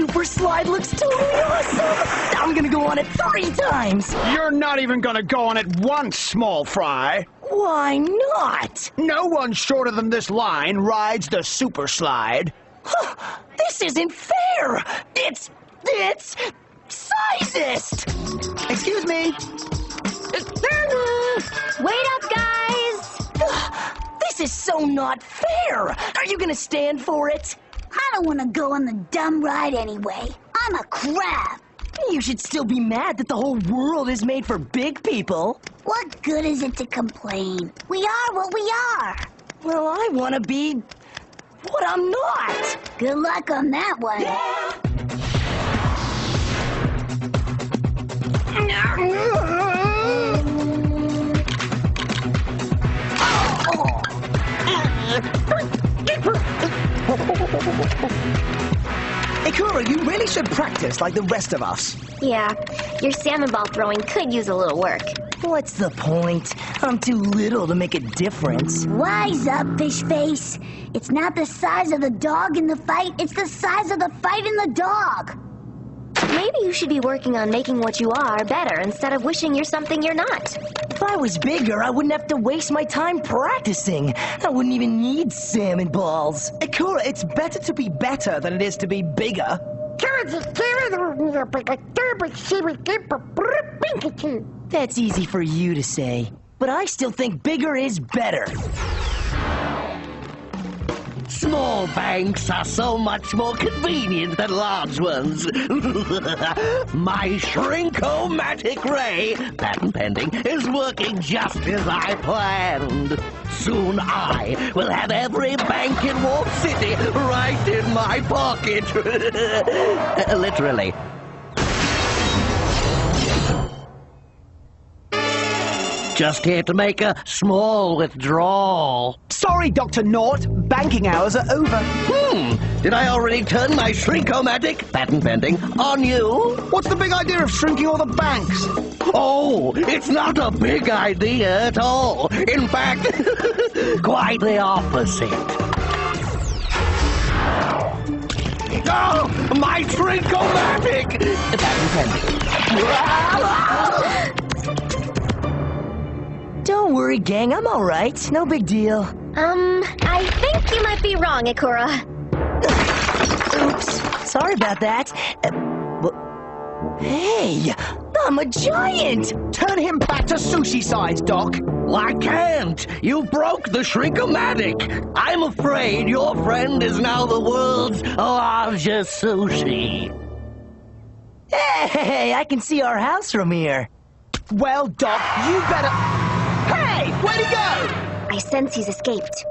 super slide looks totally awesome. I'm gonna go on it three times. You're not even gonna go on it once, small fry. Why not? No one shorter than this line rides the super slide. This isn't fair. It's it's sizest. Excuse me. Wait up, guys! This is so not fair. Are you gonna stand for it? I don't want to go on the dumb ride anyway. I'm a crab. You should still be mad that the whole world is made for big people. What good is it to complain? We are what we are. Well, I want to be what I'm not. Good luck on that one. Ikura, should practice like the rest of us. Yeah, your salmon ball throwing could use a little work. What's the point? I'm too little to make a difference. Wise up, fish face. It's not the size of the dog in the fight, it's the size of the fight in the dog. Maybe you should be working on making what you are better instead of wishing you're something you're not. If I was bigger, I wouldn't have to waste my time practicing. I wouldn't even need salmon balls. Ikura, it's better to be better than it is to be bigger. That's easy for you to say. But I still think bigger is better. Small banks are so much more convenient than large ones. My Shrinkomatic Ray, patent pending, is working just as I planned. Soon I will have every bank in Wall City right in my pocket. Literally. Just here to make a small withdrawal. Sorry, Dr. Knott. Banking hours are over. Hmm, did I already turn my Shrinkomatic, patent pending, on you? What's the big idea of shrinking all the banks? Oh, it's not a big idea at all. In fact, quite the opposite. Oh, my Shrinkomatic! Patent pending. Don't worry, gang. I'm all right. No big deal. Um, I think you might be wrong, Ikura. Oops. Sorry about that. Uh, hey, I'm a giant. Turn him back to sushi size, Doc. I can't! You broke the Shrinkomatic! I'm afraid your friend is now the world's largest sushi. Hey, I can see our house from here. Well, Doc, you better. Hey, where'd he go? I sense he's escaped.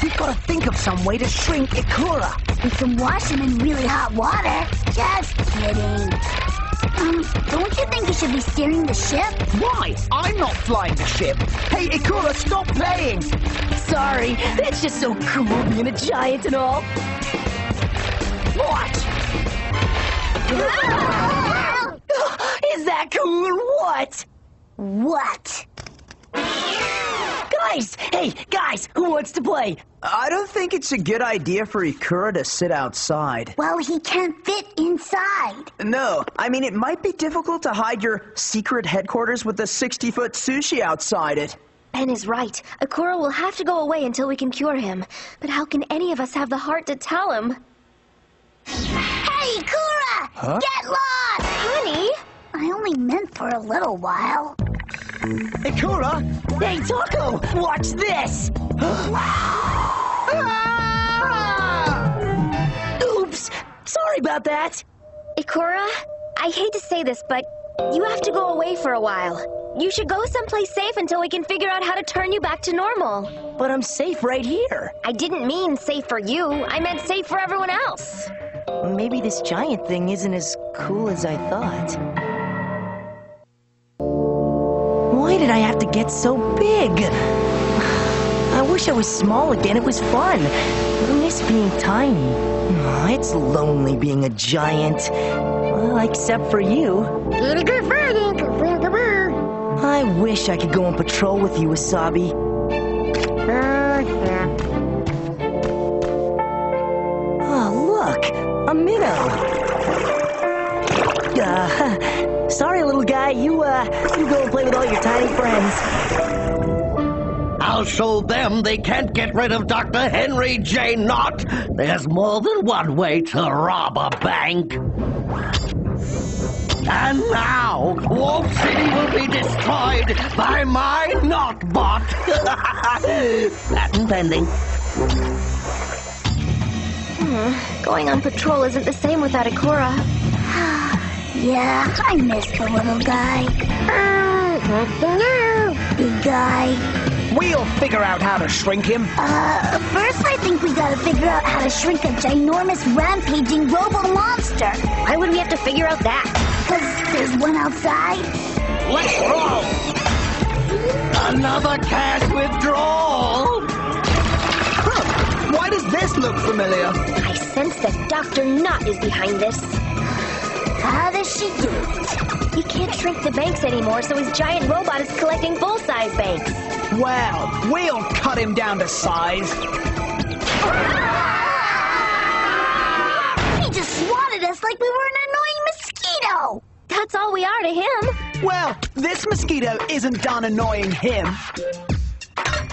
We've got to think of some way to shrink Ikura. We can wash him in really hot water. Just kidding. Um, don't you think you should be steering the ship? Why? I'm not flying the ship. Hey, Ikura, stop playing. Sorry, that's just so cool being a giant and all. Watch. Is that cool or what? What? Guys, hey, guys, who wants to play? I don't think it's a good idea for Ikura to sit outside. Well, he can't fit inside. No, I mean, it might be difficult to hide your secret headquarters with the 60 foot sushi outside it. Ben is right. Ikura will have to go away until we can cure him. But how can any of us have the heart to tell him? Hey, Kura! Get lost! Honey? I only meant for a little while. Ikura? Hey, Tako, watch this. Ah! Oops, sorry about that. Ikura, I hate to say this, but you have to go away for a while. You should go someplace safe until we can figure out how to turn you back to normal. But I'm safe right here. I didn't mean safe for you. I meant safe for everyone else. Maybe this giant thing isn't as cool as I thought. Why did I have to get so big? I wish I was small again. It was fun. I miss being tiny. It's lonely being a giant. Well, except for you. I wish I could go on patrol with you, Wasabi. Sorry, little guy. You, uh, you go and play with all your tiny friends. I'll show them they can't get rid of Dr. Henry J. Knott. There's more than one way to rob a bank. And now, Wall City will be destroyed by my Knottbot. Patent pending. Going on patrol isn't the same without Ikura. Yeah, I miss the little guy. Big guy. We'll figure out how to shrink him. Uh, first I think we gotta figure out how to shrink a ginormous rampaging robo monster. Why would we have to figure out that? Cause there's one outside. Let's roll! Another cash withdrawal! Why does this look familiar? I sense that Dr. Knott is behind this. How does she do it? He can't shrink the banks anymore, so his giant robot is collecting full-size banks. Well, we'll cut him down to size. He just swatted us like we were an annoying mosquito. That's all we are to him. Well, this mosquito isn't done annoying him.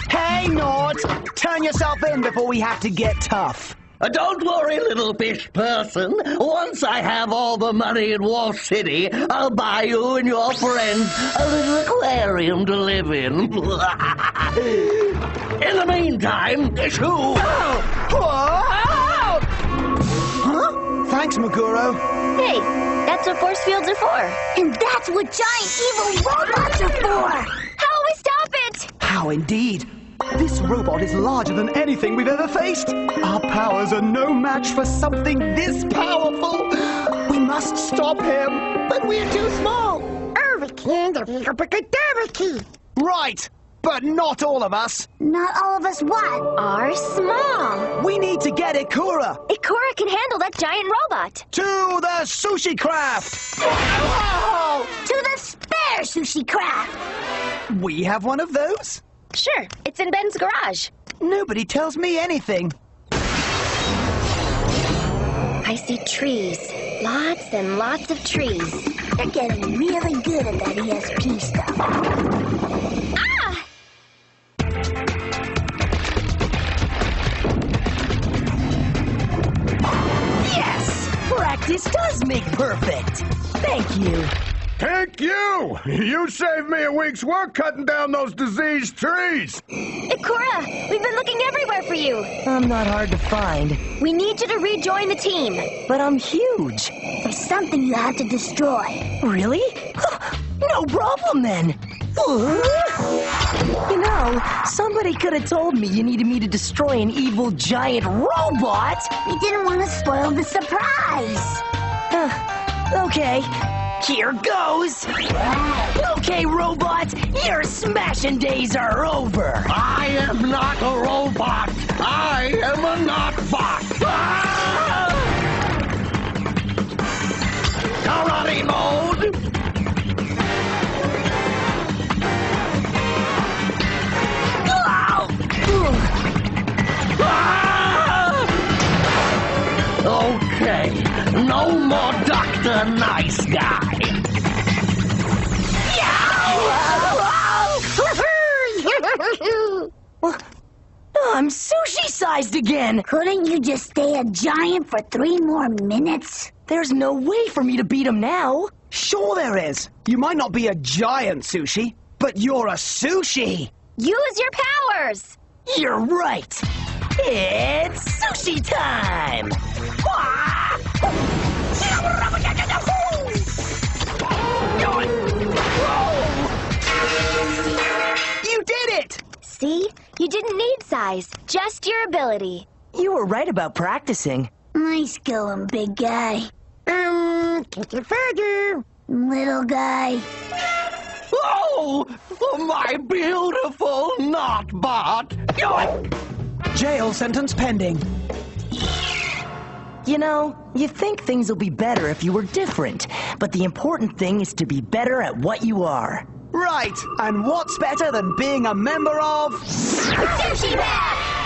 Hey, Knott! Turn yourself in before we have to get tough. Uh, Don't worry, little fish person. Once I have all the money in Wall City, I'll buy you and your friends a little aquarium to live in. in the meantime, shoo! Whoa! Huh? Thanks, Maguro. Hey, that's what force fields are for. And that's what giant evil robots are for. How will we stop it? How indeed. This robot is larger than anything we've ever faced. Our powers are no match for something this powerful. We must stop him. But we're too small. Right, but not all of us. Not all of us what? Are small. We need to get Ikura Ikora can handle that giant robot. to the sushi craft. To the spare sushi craft. We have one of those? Sure, it's in Ben's garage. Nobody tells me anything. I see trees. Lots and lots of trees. They're getting really good at that ESP stuff. Ah! Yes! Practice does make perfect. Thank you. Thank you! You saved me a week's work cutting down those diseased trees! Eh, Ikura, we've been looking everywhere for you. I'm not hard to find, We need you to rejoin the team. but I'm huge. There's something you have to destroy. Really? No problem then. You know, somebody could have told me you needed me to destroy an evil giant robot. We didn't want to spoil the surprise. Huh. Okay, here goes. Okay, robot, your smashing days are over. I am not a robot. I am a Knottbot. Ah! Okay, no more Dr. Nice Guy. Oh, I'm sushi-sized again. Couldn't you just stay a giant for three more minutes? There's no way for me to beat him now. Sure there is. You might not be a giant sushi, but you're a sushi. Use your powers. You're right. It's sushi time. You did it! See? You didn't need size, just your ability. You were right about practicing. Nice going, big guy. Um, take your further. Little guy. Oh, my beautiful Knottbot. Jail sentence pending. You know, you think things will be better if you were different, but the important thing is to be better at what you are. Right, and what's better than being a member of... Sushi Pack!